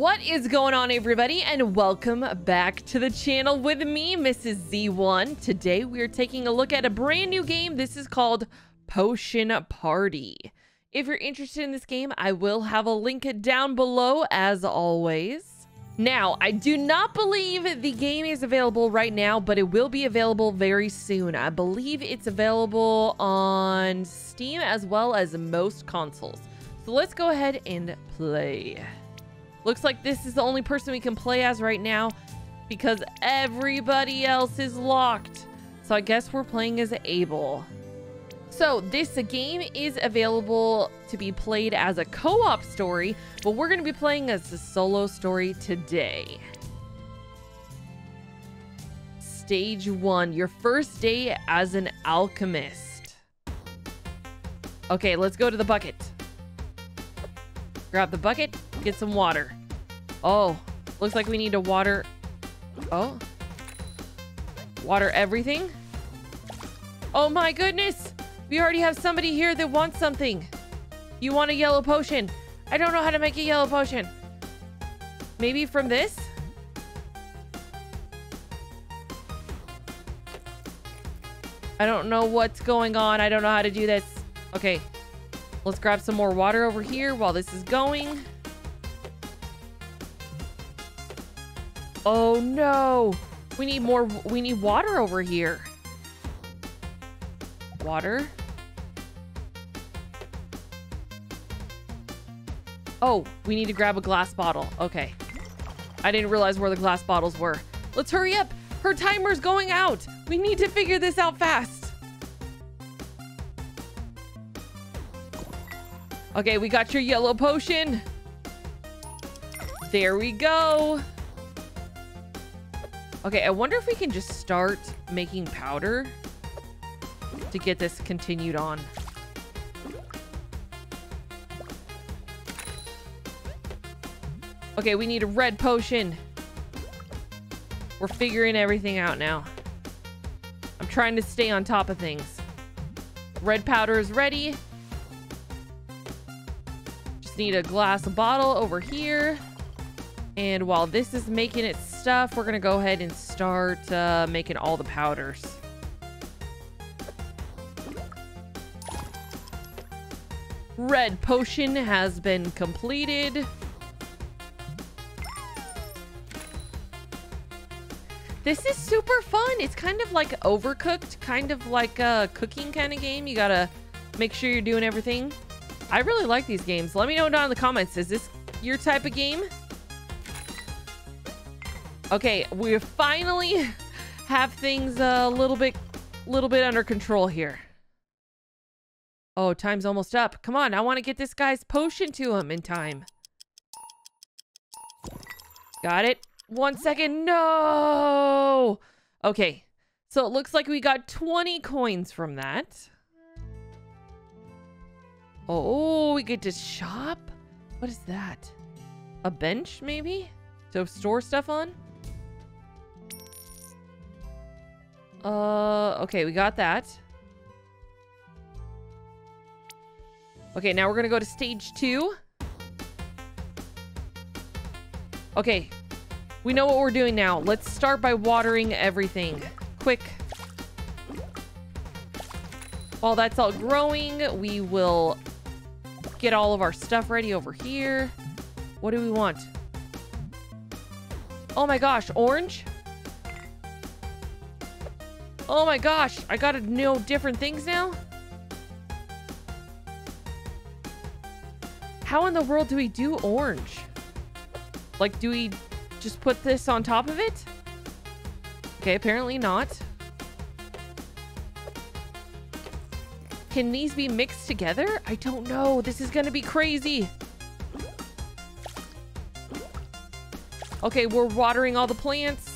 What is going on, everybody, and welcome back to the channel with me, Mrs. Z1. Today, we are taking a look at a brand new game. This is called Potion Party. If you're interested in this game, I will have a link down below, as always. Now, I do not believe the game is available right now, but it will be available very soon. I believe it's available on Steam as well as most consoles. So let's go ahead and play. Looks like this is the only person we can play as right now because everybody else is locked. So I guess we're playing as Abel. So this game is available to be played as a co-op story, but we're going to be playing as a solo story today. Stage 1, your first day as an alchemist. Okay, let's go to the bucket. Grab the bucket, get some water. Oh, looks like we need to water. Oh. Water everything? Oh my goodness! We already have somebody here that wants something. You want a yellow potion. I don't know how to make a yellow potion. Maybe from this? I don't know what's going on. I don't know how to do this. Okay. Let's grab some more water over here while this is going. Oh no. We need more, we need water over here. Water. Oh, we need to grab a glass bottle. Okay. I didn't realize where the glass bottles were. Let's hurry up. Her timer's going out. We need to figure this out fast. Okay, we got your yellow potion. There we go. Okay, I wonder if we can just start making powder to get this continued on. Okay, we need a red potion. We're figuring everything out now. I'm trying to stay on top of things. Red powder is ready. Just need a glass bottle over here. And while this is making its stuff, we're going to go ahead and start uh, making all the powders. Red potion has been completed. This is super fun. It's kind of like overcooked, kind of like a cooking kind of game. You gotta make sure you're doing everything. I really like these games. Let me know down in the comments. Is this your type of game? Okay, we finally have things a little bit, little bit under control here. Oh, time's almost up. Come on, I want to get this guy's potion to him in time. Got it. One second. No! Okay, so it looks like we got 20 coins from that. Oh, we get to shop? What is that? A bench, maybe? To store stuff on? Uh, okay, we got that. Okay, now we're gonna go to stage two. Okay, we know what we're doing now. Let's start by watering everything. Quick. While that's all growing, we will get all of our stuff ready over here. What do we want? Oh my gosh, orange? Oh my gosh, I gotta know different things now? How in the world do we do orange? Like, do we just put this on top of it? Okay, apparently not. Can these be mixed together? I don't know. This is gonna be crazy. Okay, we're watering all the plants.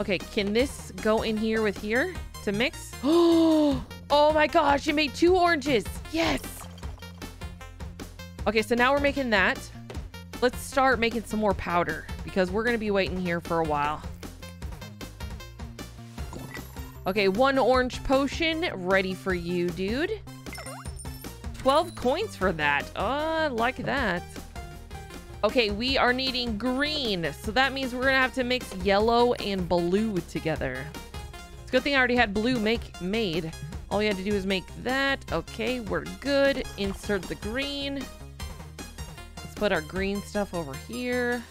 Okay, can this go in here with here to mix? Oh my gosh, you made two oranges. Yes. Okay, so now we're making that. Let's start making some more powder because we're going to be waiting here for a while. Okay, one orange potion ready for you, dude. 12 coins for that. Oh, I like that. Okay, we are needing green. So that means we're going to have to mix yellow and blue together. It's a good thing I already had blue make made. All we had to do is make that. Okay, we're good. Insert the green. Let's put our green stuff over here.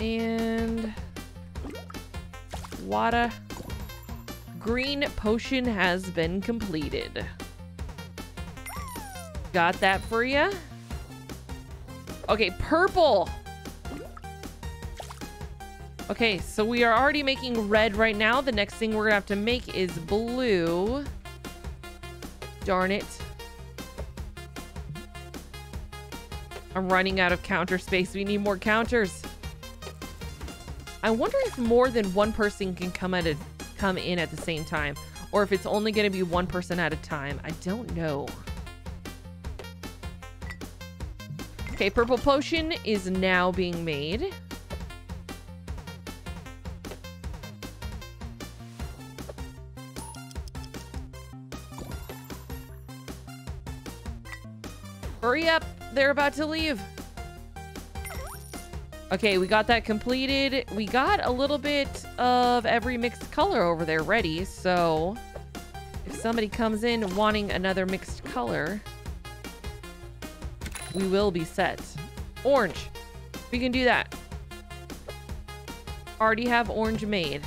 And... Water. Green potion has been completed. Got that for you. Okay, purple. Okay, so we are already making red right now. The next thing we're gonna have to make is blue. Darn it. I'm running out of counter space. We need more counters. I wonder if more than one person can come at a come in at the same time or if it's only to be one person at a time. I don't know. Okay, purple potion is now being made. Hurry up. They're about to leave. Okay, we got that completed. We got a little bit of every mixed color over there ready, so if somebody comes in wanting another mixed color, we will be set. Orange. We can do that. Already have orange made.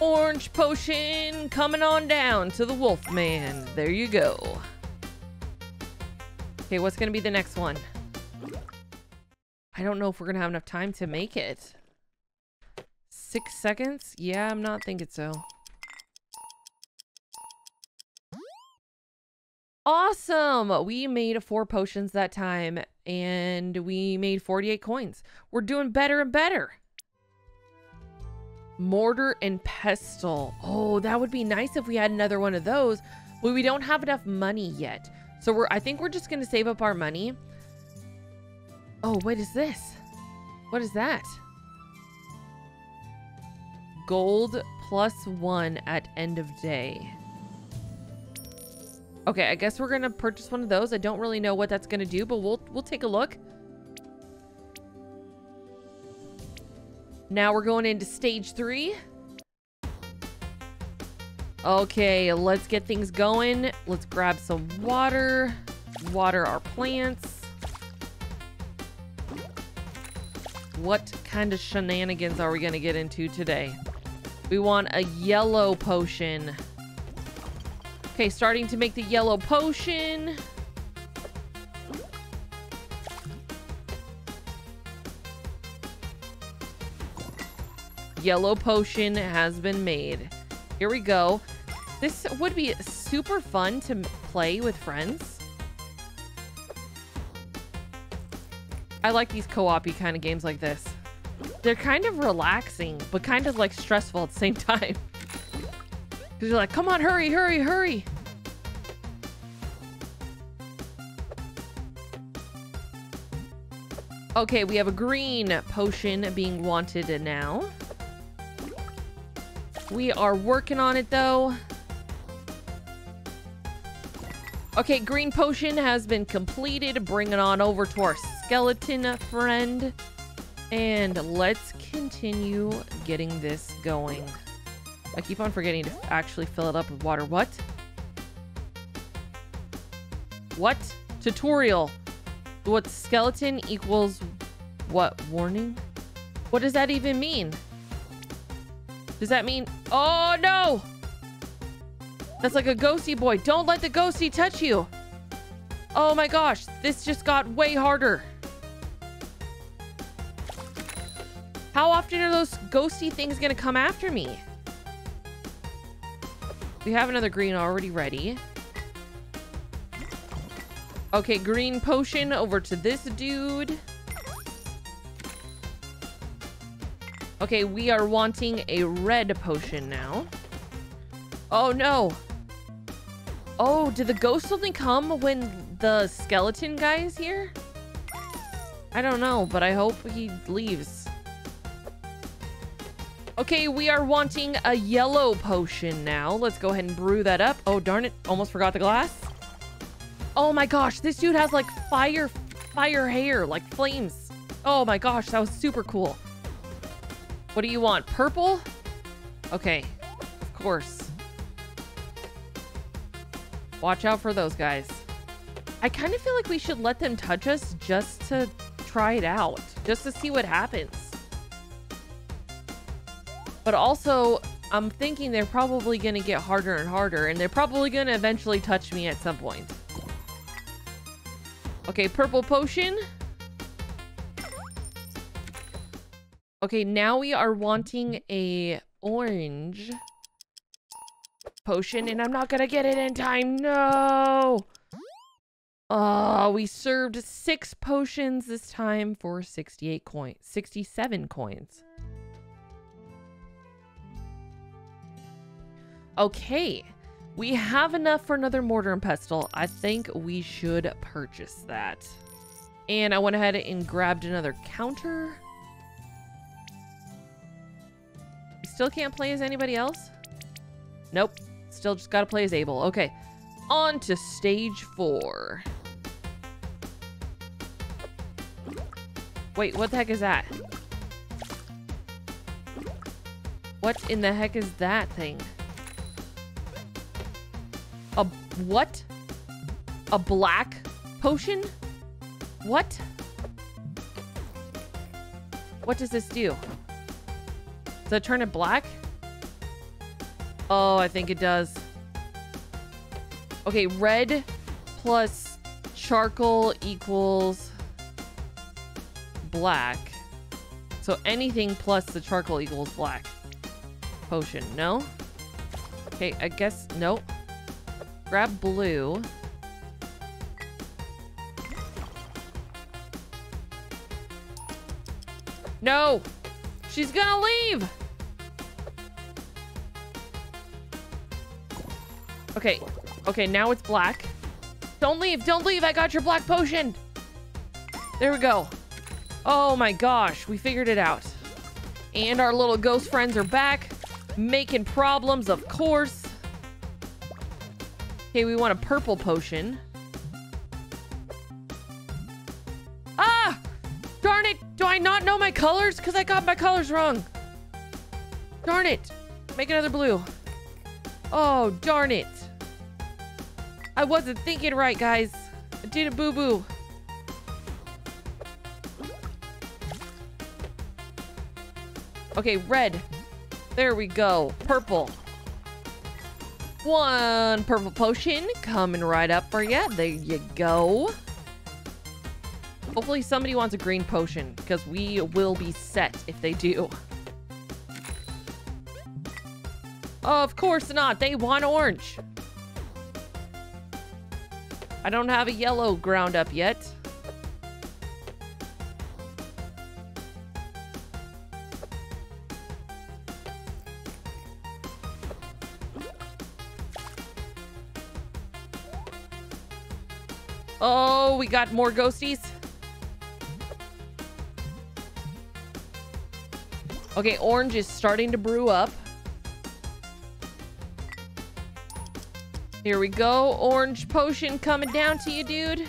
Orange potion coming on down to the wolf man. There you go. Okay, what's going to be the next one? I don't know if we're going to have enough time to make it. Six seconds? Yeah, I'm not thinking so. Awesome! We made four potions that time, and we made 48 coins. We're doing better and better. Mortar and pestle. Oh, that would be nice if we had another one of those, but we don't have enough money yet. So we're I think we're just gonna save up our money. Oh, what is this? What is that? Gold plus one at end of day. Okay, I guess we're gonna purchase one of those. I don't really know what that's gonna do, but we'll we'll take a look. Now we're going into stage three. Okay, let's get things going. Let's grab some water. Water our plants. What kind of shenanigans are we to get into today? We want a yellow potion. Okay, starting to make the yellow potion. Yellow potion has been made. Here we go. This would be super fun to play with friends. I like these co-op kind of games like this. They're kind of relaxing, but kind of like stressful at the same time. Because you're like, come on, hurry, hurry, hurry. Okay, we have a green potion being wanted now. We are working on it, though. Okay, green potion has been completed. Bring it on over to our skeleton friend. And let's continue getting this going. I keep on forgetting to actually fill it up with water. What? What? Tutorial. What skeleton equals what warning? What does that even mean? Does that mean... Oh, no! That's like a ghosty boy. Don't let the ghosty touch you. Oh my gosh. This just got way harder. How often are those ghosty things going to come after me? We have another green already ready. Okay, green potion over to this dude. Okay, we are wanting a red potion now. Oh, no. Oh, did the ghost only come when the skeleton guy is here? I don't know, but I hope he leaves. Okay, we are wanting a yellow potion now. Let's go ahead and brew that up. Oh, darn it. Almost forgot the glass. Oh my gosh, this dude has like fire, fire hair, like flames. Oh my gosh, that was super cool. What do you want? Purple? Okay, of course. Watch out for those guys. I kind of feel like we should let them touch us just to try it out, just to see what happens. But also, I'm thinking they're probably going to get harder and harder, and they're probably going to eventually touch me at some point. Okay, purple potion. Okay, now we are wanting a orange potion, and I'm not gonna get it in time. No! Oh, we served six potions this time for 68 coins. 67 coins. Okay. We have enough for another mortar and pestle. I think we should purchase that. And I went ahead and grabbed another counter. Still can't play as anybody else? Nope. Still just gotta play as Abel. Okay. On to stage four. Wait, what the heck is that? What in the heck is that thing? A what? A black potion? What? What does this do? Does it turn it black? Oh, I think it does. Okay, red plus charcoal equals black. So anything plus the charcoal equals black. Potion, no? Okay, I guess, nope. Grab blue. No! She's gonna leave! Okay. Okay, now it's black. Don't leave! Don't leave! I got your black potion! There we go. Oh my gosh, we figured it out. And our little ghost friends are back. Making problems, of course. Okay, we want a purple potion. Ah! Darn it! Do I not know my colors? Because I got my colors wrong. Darn it. Make another blue. Oh, darn it. I wasn't thinking right, guys. I did a boo-boo. Okay, red. There we go. Purple. One purple potion coming right up for you. There you go. Hopefully somebody wants a green potion because we will be set if they do. Of course not. They want orange. I don't have a yellow ground up yet. We got more ghosties. Okay, orange is starting to brew up. Here we go. Orange potion coming down to you, dude.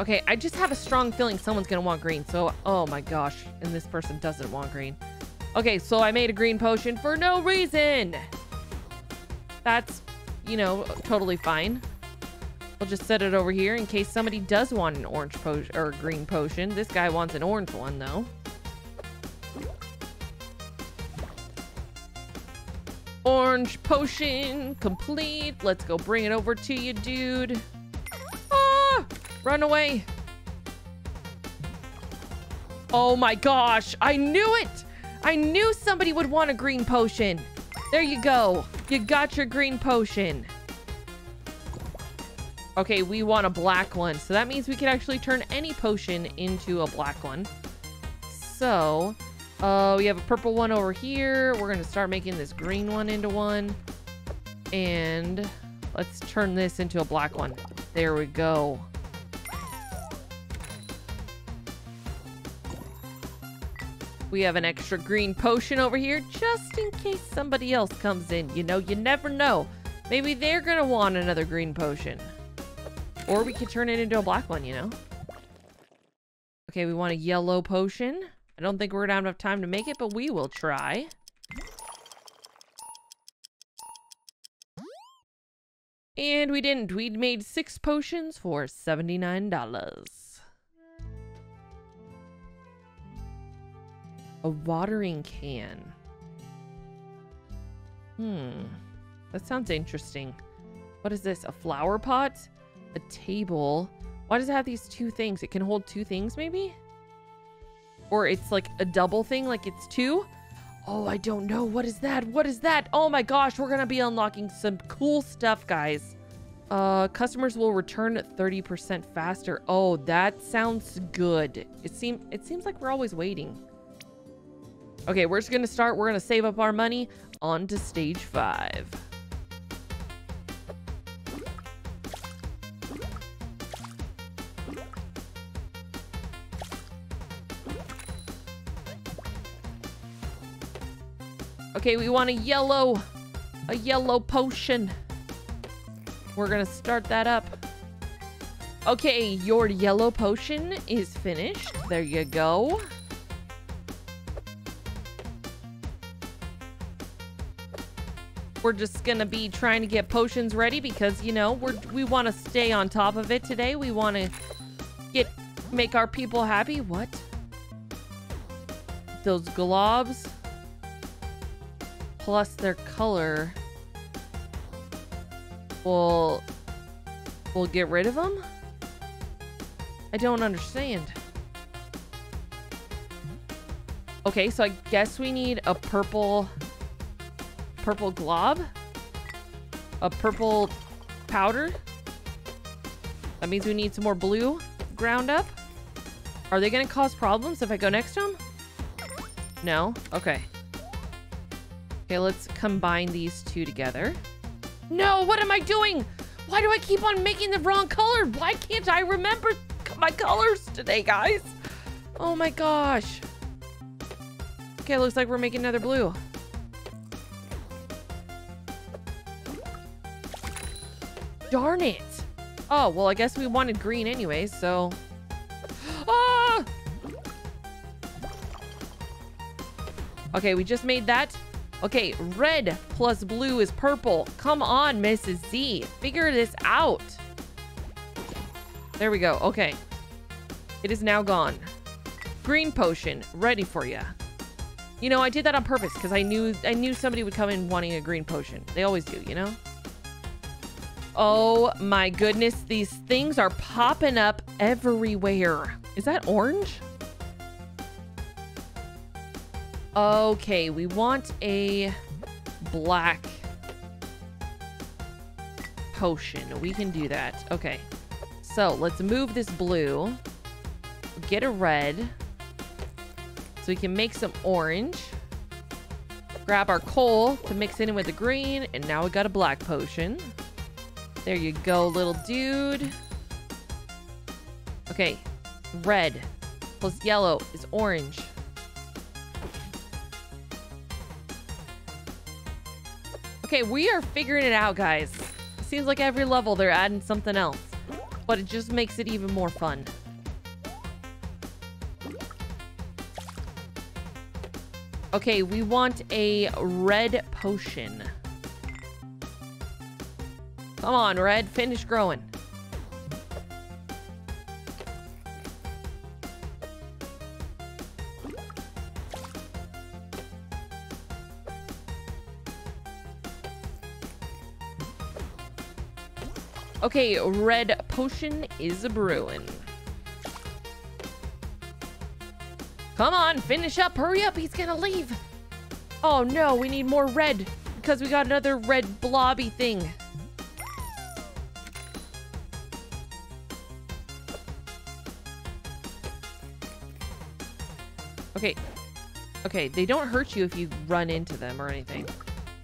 Okay, I just have a strong feeling someone's gonna want green. So, oh my gosh. And this person doesn't want green. Okay, so I made a green potion for no reason. That's, you know, totally fine. I'll just set it over here in case somebody does want an orange potion or green potion. This guy wants an orange one though. Orange potion complete. Let's go bring it over to you, dude. Run away. Oh my gosh. I knew it. I knew somebody would want a green potion. There you go. You got your green potion. Okay, we want a black one. So that means we can actually turn any potion into a black one. So, uh, we have a purple one over here. We're going to start making this green one into one. And let's turn this into a black one. There we go. We have an extra green potion over here just in case somebody else comes in. You know, you never know. Maybe they're to want another green potion. Or we could turn it into a black one, you know? Okay, we want a yellow potion. I don't think we're to have enough time to make it, but we will try. And we didn't. We made six potions for $79. A watering can. Hmm. That sounds interesting. What is this? A flower pot? A table? Why does it have these two things? It can hold two things, maybe? Or it's like a double thing, like it's two? Oh, I don't know. What is that? What is that? Oh my gosh, we're gonna be unlocking some cool stuff, guys. Uh, customers will return 30% faster. Oh, that sounds good. It seem it seems like we're always waiting. Okay, we're just gonna start. We're gonna save up our money. On to stage five. Okay, we want a yellow, a yellow potion. We're gonna start that up. Okay, your yellow potion is finished. There you go. We're just gonna be trying to get potions ready because, you know, we're, we want to stay on top of it today. We want to get, make our people happy. What? Those globs plus their color will will get rid of them? I don't understand. Okay, so I guess we need a purple purple glob? A purple powder? That means we need some more blue ground up? Are they going to cause problems if I go next to them? No? Okay. Okay, let's combine these two together. No, what am I doing? Why do I keep on making the wrong color? Why can't I remember my colors today, guys? Oh my gosh. Okay, looks like we're making another blue. Darn it. Oh, well, I guess we wanted green anyway, so... Ah! Okay, we just made that. Okay, red plus blue is purple. Come on, Mrs. Z. Figure this out. There we go. Okay. It is now gone. Green potion, ready for you. You know, I did that on purpose because I knew I knew somebody would come in wanting a green potion. They always do, you know? Oh my goodness, these things are popping up everywhere. Is that orange? Okay, we want a black potion. We can do that. Okay. So let's move this blue. Get a red. So we can make some orange. Grab our coal to mix in with the green. And now we got a black potion. There you go, little dude. Okay. Red plus yellow is orange. Okay, we are figuring it out, guys. Seems like every level they're adding something else. But it just makes it even more fun. Okay, we want a red potion. Come on, red. Finish growing. Okay, red potion is a brewing. Come on, finish up. Hurry up. He's gonna leave. Oh no, we need more red because we got another red blobby thing. Okay. Okay, they don't hurt you if you run into them or anything.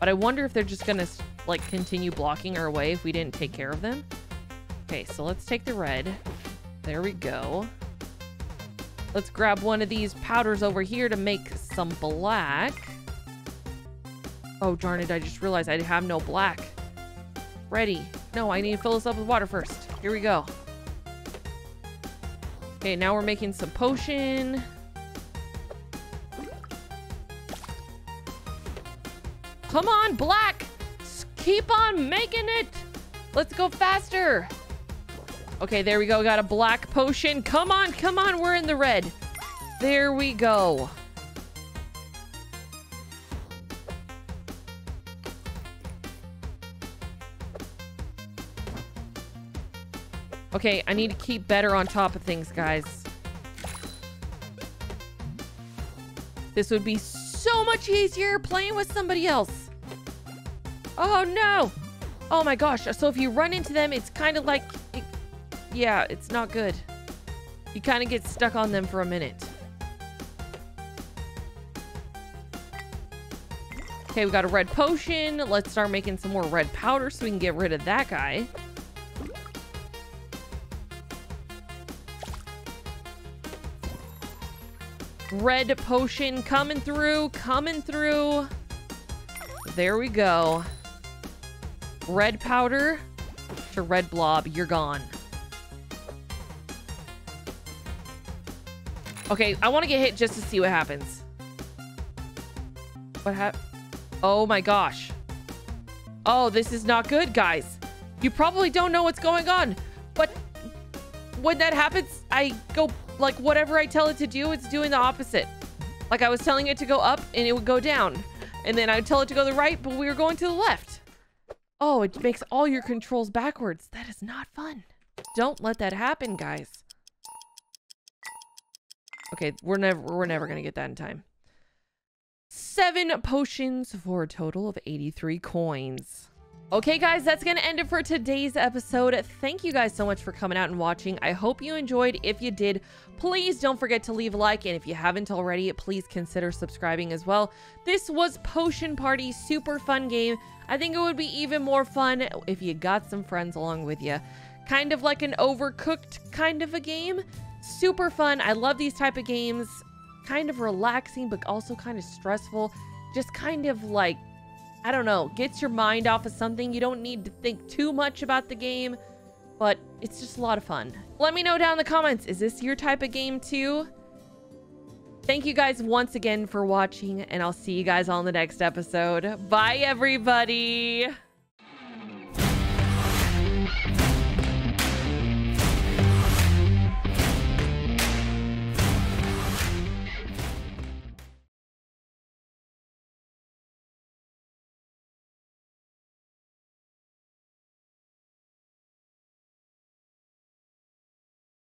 But I wonder if they're just gonna like continue blocking our way if we didn't take care of them. Okay, so let's take the red. There we go. Let's grab one of these powders over here to make some black. Oh, darn it. I just realized I have no black. Ready. No, I need to fill this up with water first. Here we go. Okay, now we're making some potion. Come on, black! keep on making it! Let's go faster! Okay, there we go. Got a black potion. Come on, come on. We're in the red. There we go. Okay, I need to keep better on top of things, guys. This would be much easier playing with somebody else. Oh, no. Oh, my gosh. So if you run into them, it's kind of like... It, yeah, it's not good. You kind of get stuck on them for a minute. Okay, we got a red potion. Let's start making some more red powder so we can get rid of that guy. Red potion coming through, coming through. There we go. Red powder to red blob, you're gone. Okay, I want to get hit just to see what happens. What happened? Oh my gosh. Oh, this is not good, guys. You probably don't know what's going on, but when that happens, I go like whatever I tell it to do, it's doing the opposite. Like I was telling it to go up and it would go down. And then I would tell it to go to the right, but we were going to the left. Oh, it makes all your controls backwards. That is not fun. Don't let that happen, guys. Okay, we're never we're never gonna get that in time. Seven potions for a total of 83 coins. Okay, guys, that's going to end it for today's episode. Thank you guys so much for coming out and watching. I hope you enjoyed. If you did, please don't forget to leave a like. And if you haven't already, please consider subscribing as well. This was Potion Party. Super fun game. I think it would be even more fun if you got some friends along with you. Kind of like an overcooked kind of a game. Super fun. I love these type of games. Kind of relaxing, but also kind of stressful. Just kind of like I don't know, gets your mind off of something. You don't need to think too much about the game, but it's just a lot of fun. Let me know down in the comments, is this your type of game too? Thank you guys once again for watching, and I'll see you guys on the next episode. Bye, everybody!